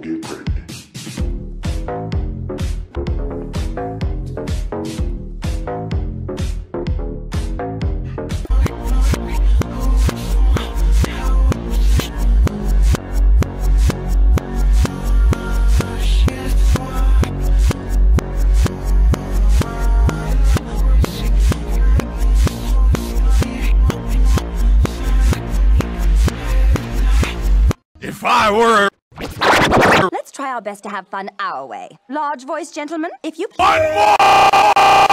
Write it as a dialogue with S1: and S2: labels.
S1: get pregnant. If I were
S2: try our best to have fun our way. Large voice, gentlemen, if you...
S1: one more!